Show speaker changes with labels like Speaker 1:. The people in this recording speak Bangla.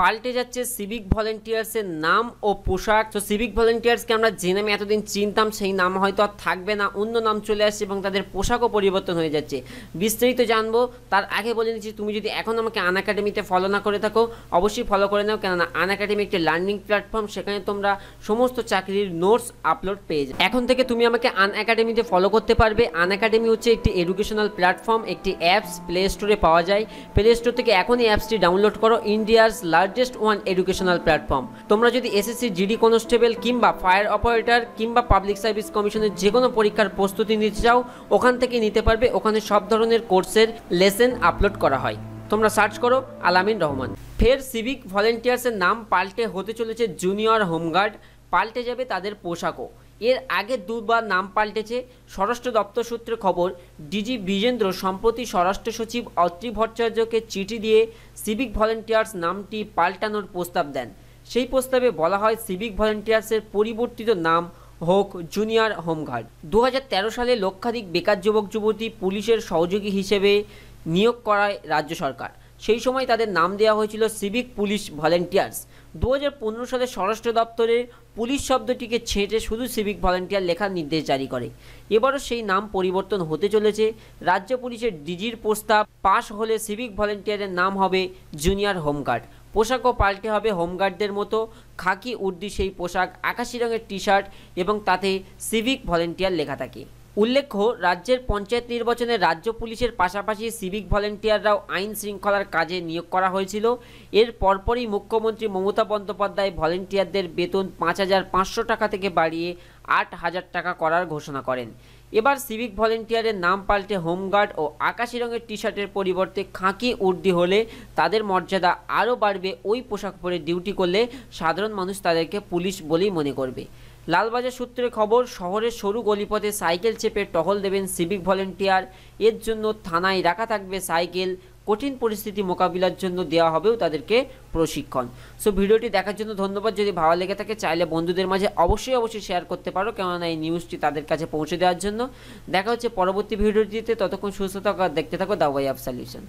Speaker 1: পাল্টে যাচ্ছে সিভিক ভলেন্টিয়ার্সের নাম ও পোশাক। তো সিভিক ভলেন্টিয়ার্সকে আমরা যে নামে এতদিন চিনতাম, সেই নাম হয়তো আর থাকবে না, অন্য নাম চলে আসছে এবং তাদের পোশাকও পরিবর্তন হয়ে যাচ্ছে। বিস্তারিত জানব, তার আগে বলে নিচ্ছি, তুমি যদি এখন আমাকে আন একাডেমিতে ফলো না করে থাকো, অবশ্যই ফলো করে নাও, কেননা আন একাডেমি একটি লার্নিং প্ল্যাটফর্ম সেখানে তোমরা সমস্ত চাকরির নোটস আপলোড পেয়ে যাবে। এখন থেকে তুমি আমাকে আন একাডেমিতে ফলো করতে পারবে। আন একাডেমি হচ্ছে একটি এডুকেশনাল প্ল্যাটফর্ম একটি অ্যাপস প্লে স্টোরে পাওয়া যায়। প্লে স্টোর থেকে এখনই অ্যাপসটি ডাউনলোড করো India's largest one educational platform তোমরা যদি এসএসসি জিডি কনস্টেবল কিংবা ফায়ার অপারেটর কিংবা পাবলিক সার্ভিস কমিশনের যে কোনো পরীক্ষার প্রস্তুতি নিতে চাও, ওখান থেকে নিতে পারবে। ওখানে সব ধরনের কোর্সের লেসেন আপলোড করা হয়। তোমরা সার্চ করো, আলামিন রহমান। ফের সিভিক ভলেন্টিয়ার্সের নাম পাল্টে হতে চলেছে জুনিয়র হোমগার্ড পাল্টে যাবে তাদের পোশাকও। এর আগে দুবার নাম পাল্টেছে। স্বরাষ্ট্র দপ্তর সূত্রে খবর, ডিজি বিজেন্দ্র সম্প্রতি স্বরাষ্ট্র সচিব অত্রি ভট্টাচার্যকে চিঠি দিয়ে সিভিক ভলেন্টিয়ার্স নামটি পাল্টানোর প্রস্তাব দেন। সেই প্রস্তাবে বলা হয়, সিভিক ভলেন্টিয়ার্সের পরিবর্তিত নাম হোক জুনিয়র হোমগার্ড। দু হাজার তেরো সালে লক্ষাধিক বেকার যুবক যুবতী পুলিশের সহযোগী হিসেবে নিয়োগ করায় রাজ্য সরকার। সেই সময় তাদের নাম দেওয়া হয়েছিল সিভিক পুলিশ ভলেন্টিয়ার্স। দু হাজার পনেরো সালে স্বরাষ্ট্র দপ্তরের পুলিশ শব্দটিকে ছেঁটে শুধু সিভিক ভলেন্টিয়ার লেখার নির্দেশ জারি করে। এবারও সেই নাম পরিবর্তন হতে চলেছে। রাজ্য পুলিশের ডিজির প্রস্তাব পাশ হলে সিভিক ভলেন্টিয়ারের নাম হবে জুনিয়র হোমগার্ড। পোশাকও পাল্টে হবে হোমগার্ডদের মতো। খাকি উর্দি সেই পোশাক, আকাশি রঙের টি শার্ট এবং তাতে সিভিক ভলেন্টিয়ার লেখা থাকে। উল্লেখ্য, রাজ্যের পঞ্চায়েত নির্বাচনে রাজ্য পুলিশের পাশাপাশি সিভিক ভলেন্টিয়াররাও আইন শৃঙ্খলার কাজে নিয়োগ করা হয়েছিল। এর পরপরই মুখ্যমন্ত্রী মমতা বন্দ্যোপাধ্যায় ভলেন্টিয়ারদের বেতন পাঁচ হাজার পাঁচশো টাকা থেকে বাড়িয়ে আট হাজার টাকা করার ঘোষণা করেন। এবার সিভিক ভলেন্টিয়ারের নাম পাল্টে হোমগার্ড ও আকাশি রঙের টি শার্টের পরিবর্তে খাঁকি উর্দি হলে তাদের মর্যাদা আরও বাড়বে। ওই পোশাক পরে ডিউটি করলে সাধারণ মানুষ তাদেরকে পুলিশ বলেই মনে করবে। লালবাজার সূত্রে খবর, শহরের সরু গলিপথে সাইকেল চেপে টহল দেবেন সিভিক ভলেন্টিয়ার এর জন্য থানায় রাখা থাকবে সাইকেল। কঠিন পরিস্থিতি মোকাবিলার জন্য দেওয়া হবেও তাদেরকে প্রশিক্ষণ। সো ভিডিওটি দেখার জন্য ধন্যবাদ। যদি ভালো লেগে থাকে, চাইলে বন্ধুদের মাঝে অবশ্যই অবশ্যই শেয়ার করতে পারো। কেননা এই নিউজটি তাদের কাছে পৌঁছে দেওয়ার জন্য। দেখা হচ্ছে পরবর্তী ভিডিওটিতে। ততক্ষণ সুস্থ থাকা দেখতে থাকো দাওয়াই অফ সলিউশন